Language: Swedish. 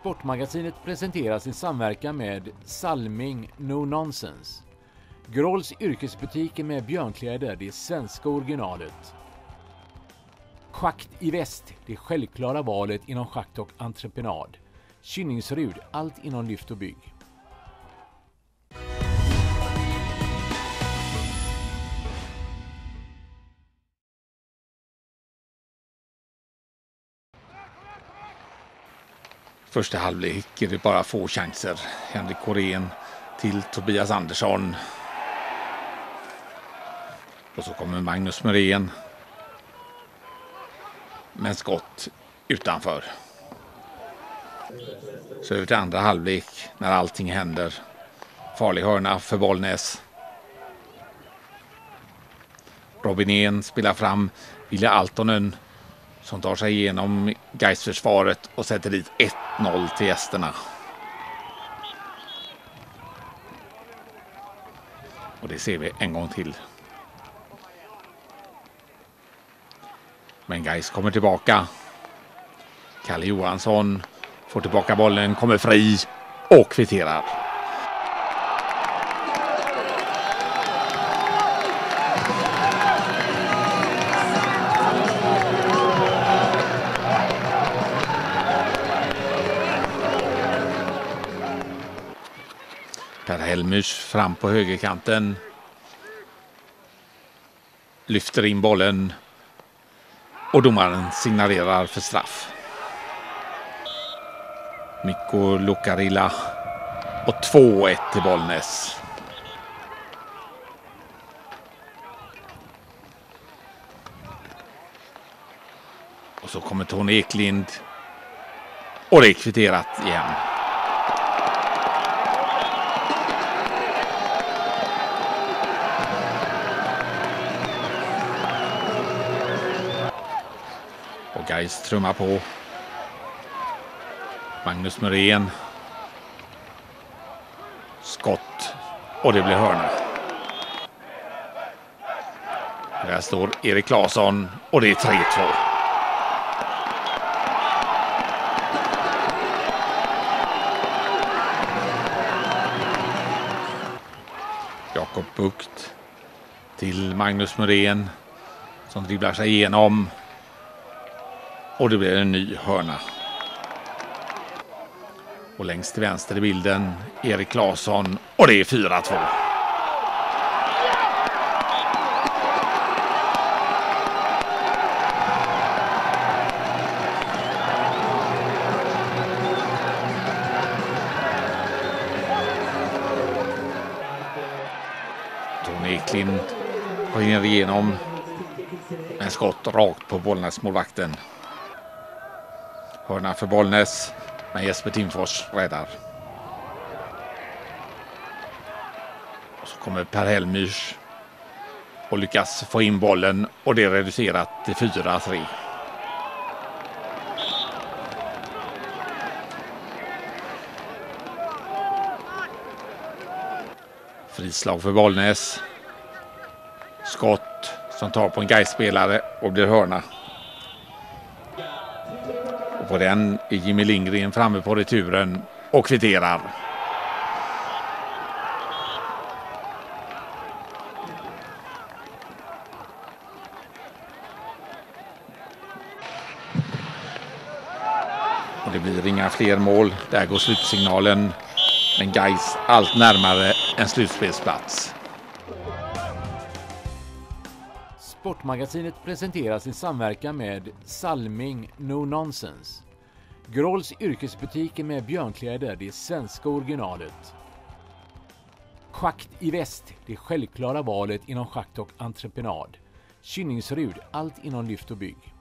Sportmagasinet presenterar sin samverkan med Salming No Nonsense. Grolls yrkesbutiker med björnkläder, det svenska originalet. Schakt i väst, det självklara valet inom schakt och entreprenad. Kynningsrud, allt inom lyft och bygg. Första halvlek är det bara få chanser. Henrik Korén till Tobias Andersson. Och så kommer Magnus Muren. Men skott utanför. Så över till andra halvlek när allting händer. Farlig hörna för Bollnäs. Robin Robinén spelar fram Vilja Altonen som tar sig igenom Gaisförsvaret och sätter dit 1-0 till gästerna. Och det ser vi en gång till. Men Gais kommer tillbaka. Kalle Johansson får tillbaka bollen, kommer fri och kvitterar. Per Helmers fram på högerkanten. Lyfter in bollen. Och domaren signalerar för straff. Mikko Lucarilla Och 2-1 till Bollnäs. Och så kommer Tony Eklind. Och det är kvitterat igen. Och Gais trummar på. Magnus Myrén. Skott. Och det blir hörna. Där står Erik Claesson och det är 3-2. Jakob Bukt till Magnus Myrén som dribblar sig igenom. Och det blir en ny hörna. Och längst till vänster i bilden Erik Claesson och det är 4-2. Tony Eklind springer igenom med skott rakt på bollnäsmålvakten. målvakten. Hörna för Bollnäs, men Jesper Timfors räddar. Och så kommer Per Helmyrs och lyckas få in bollen och det är reducerat till 4-3. Frislag för Bollnäs. Skott som tar på en Gais-spelare och blir hörna. På den är Jimmy Lindgren framme på returen och kvitterar. Och det blir inga fler mål. Där går slutsignalen. Men Gais allt närmare en slutspelsplats. Sportmagasinet presenterar sin samverkan med Salming No Nonsense. Grolls yrkesbutiker med björnkläder, det svenska originalet. Schakt i väst, det självklara valet inom schakt och entreprenad. Kynningsrud, allt inom lyft och bygg.